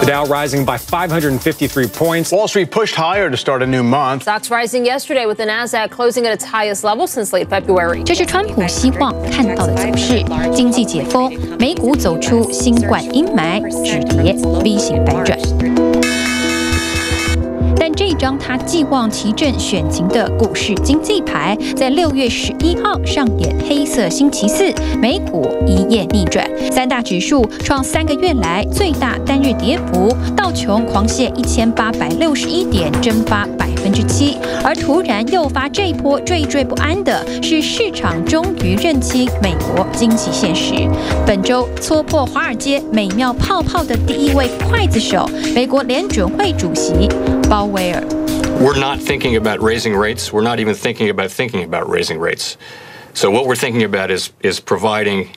The Dow rising by 553 points. Wall Street pushed higher to start a new month. Stocks rising yesterday with the Nasdaq closing at its highest level since late February. 这是川普希望看到的走势：经济解封，美股走出新冠阴霾，止跌 V 型反转。 这张他寄望提振选情的股市经济牌，在六月十一号上演黑色星期四，美股一夜逆转，三大指数创三个月来最大单日跌幅，道琼狂泻一千八百六十一点，蒸发百分之七。而突然诱发这一波惴惴不安的是，市场终于认清美国经济现实。本周戳破华尔街美妙泡泡的第一位刽子手，美国联准会主席 鲍威尔。 We're not thinking about raising rates. We're not even thinking about thinking about raising rates. So what we're thinking about is is providing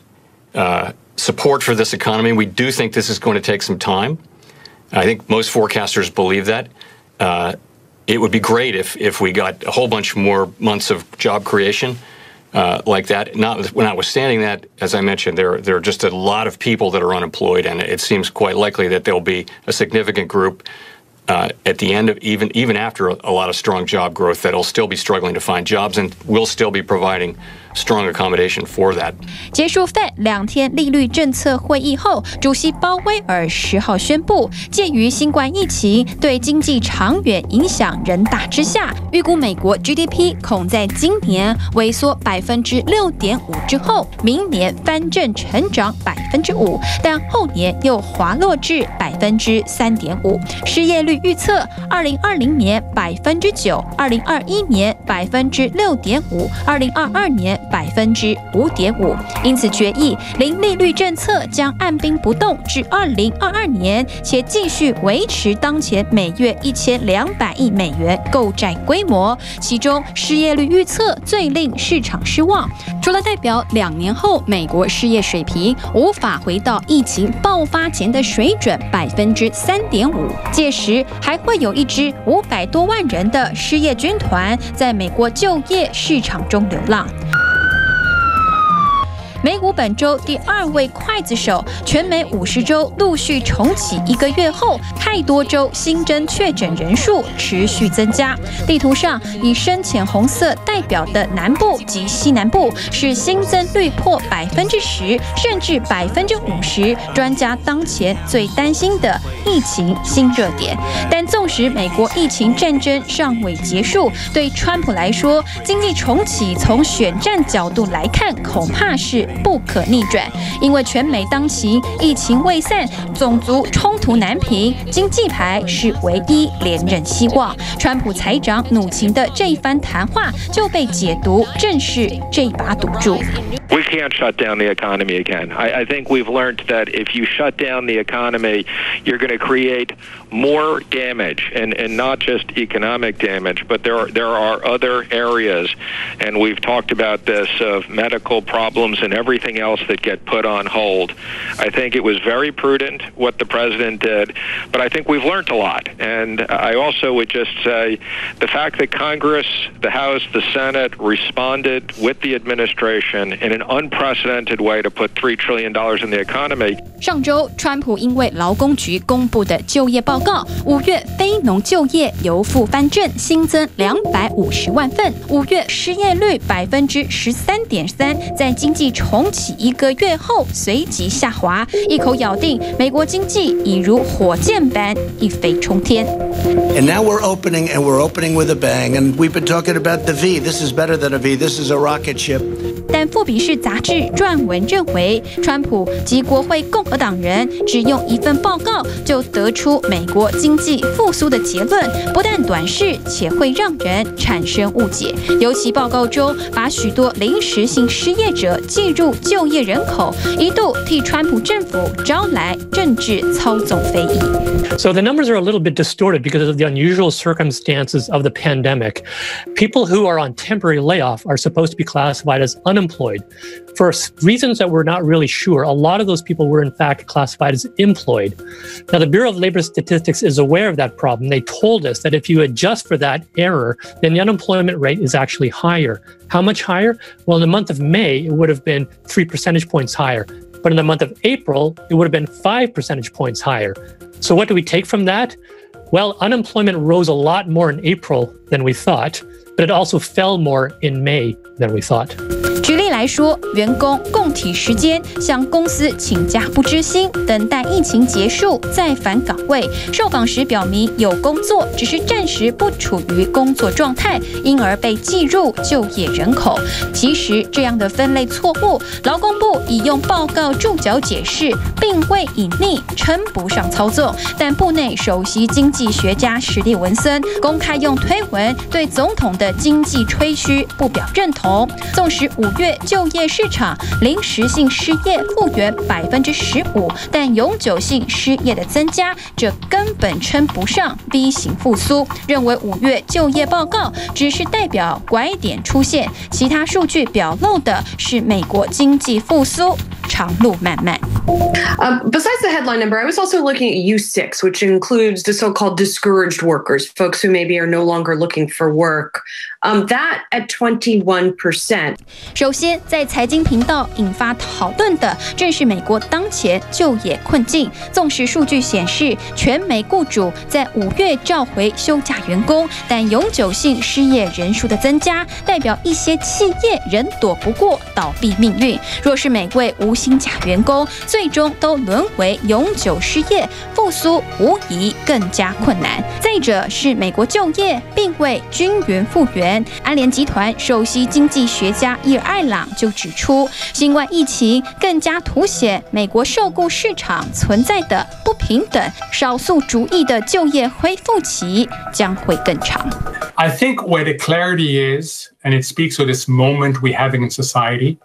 uh, support for this economy. We do think this is going to take some time. I think most forecasters believe that. Uh, it would be great if if we got a whole bunch more months of job creation. Uh, like that. Not, notwithstanding that, as I mentioned, there there are just a lot of people that are unemployed, and it seems quite likely that there'll be a significant group uh, at the end of even even after a, a, lot of strong job growth that'll still be struggling to find jobs and will still be providing strong accommodation for that. 结束 Fed 两天利率政策会议后，主席鲍威尔十号宣布，鉴于新冠疫情对经济长远影响人大之下，预估美国 GDP 恐在今年萎缩百分之六点五之后，明年翻正成长百分之五，但后年又滑落至百分之三点五。失业率预测，二零二零年百分之九，二零二一年百分之六点五，二零二二年。百分之五点五，因此决议零利率政策将按兵不动至二零二二年，且继续维持当前每月一千两百亿美元购债规模。其中失业率预测最令市场失望，除了代表两年后美国失业水平无法回到疫情爆发前的水准百分之三点五，届时还会有一支五百多万人的失业军团在美国就业市场中流浪。美股本周第二位刽子手，全美五十州陆续重启一个月后，太多州新增确诊人数持续增加。地图上以深浅红色代表的南部及西南部是新增率破百分之十，甚至百分之五十。专家当前最担心的疫情新热点。但纵使美国疫情战争尚未结束，对川普来说，经济重启从选战角度来看，恐怕是。不可逆转，因为全美当行疫情未散，种族冲突难平，经济牌是唯一连任希望。川普财长努勤的这一番谈话就被解读正是这把赌注。We can't shut down the economy again. I, I think we've learned that if you shut down the economy, you're going to create more damage, and, and not just economic damage, but there are, there are other areas, and we've talked about this of medical problems and everything else that get put on hold. I think it was very prudent what the president did, but I think we've learned a lot. And I also would just say the fact that Congress, the House, the Senate responded with the administration in an unprecedented way to put $3 trillion in the economy. 上周，川普因为劳工局公布的就业报告，五月非农就业由负翻正，新增两百五十万份。五月失业率百分之十三点三，在经济重启一个月后随即下滑，一口咬定美国经济已如火箭般一飞冲天。 And now we're opening, and we're opening with a bang. And we've been talking about the V. This is better than a V. This is a rocket ship. 但富比士杂志撰文认为，川普及国会共和党人只用一份报告就得出美国经济复苏的结论，不但短视，且会让人产生误解。尤其报告中把许多临时性失业者计入就业人口，一度替川普政府招来政治操纵非议。So the numbers are a little bit distorted because of the unusual circumstances of the pandemic. People who are on temporary layoff are supposed to be classified as unemployed. For reasons that we're not really sure, a lot of those people were in fact classified as employed. Now, the Bureau of Labor Statistics is aware of that problem. They told us that if you adjust for that error, then the unemployment rate is actually higher. How much higher? Well, in the month of May, it would have been three percentage points higher. But in the month of April, it would have been five percentage points higher. So, what do we take from that? Well, unemployment rose a lot more in April than we thought, but it also fell more in May than we thought. 说，员工共体时间向公司请假不知心，等待疫情结束再返岗位。受访时表明有工作，只是暂时不处于工作状态，因而被计入就业人口。其实这样的分类错误，劳工部已用报告注脚解释，并未隐匿，称不上操纵。但部内首席经济学家史蒂文森公开用推文对总统的经济吹嘘不表认同。纵使五月就业市场临时性失业复原百分之十五，但永久性失业的增加，这根本称不上 V 型复苏。认为五月就业报告只是代表拐点出现，其他数据表露的是美国经济复苏长路漫漫。Uh, besides the headline number, I was also looking at U6, which includes the so called discouraged workers, folks who maybe are no longer looking for work. Um, that at 21%. 首先，在财经频道引发讨论的正是美国当前就业困境。纵使数据显示，全美雇主在五月召回休假员工，但永久性失业人数的增加，代表一些企业仍躲不过倒闭命运。若是每位无薪假员工最终都沦为永久失业，复苏无疑更加困难。再者是美国就业并未均匀复原。安联集团首席经济学家伊尔艾朗就指出，新冠疫情更加凸显美国受雇市场存在的不平等，少数主义的就业恢复期将会更长。I think where the clarity is, and it speaks of this moment we're having in society,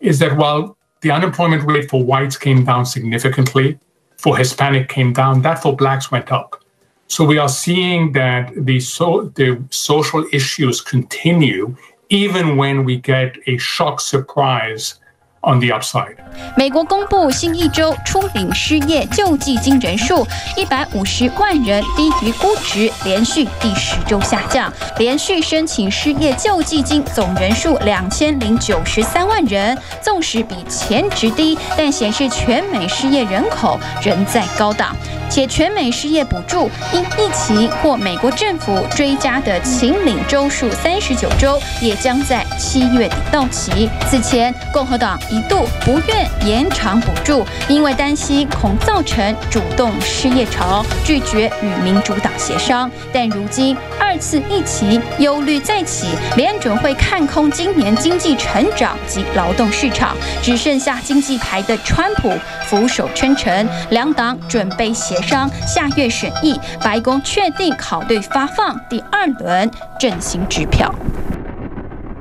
is that while the unemployment rate for whites came down significantly, for Hispanic came down, that for blacks went up. So we are seeing that the so the social issues continue even when we get a shock surprise on the upside. 美国公布新一周初领失业救济金人数一百五十万人，低于估值，连续第十周下降。连续申请失业救济金总人数两千零九十三万人，纵使比前值低，但显示全美失业人口仍在高档。且全美失业补助因疫情或美国政府追加的请领周数三十九周，也将在七月底到期。此前，共和党一度不愿延长补助，因为担心恐造成主动失业潮，拒绝与民主党协商。但如今二次疫情忧虑再起，联准会看空今年经济成长及劳动市场，只剩下经济牌的川普俯首称臣，两党准备协。商下月审议，白宫确定考虑发放第二轮振兴支票。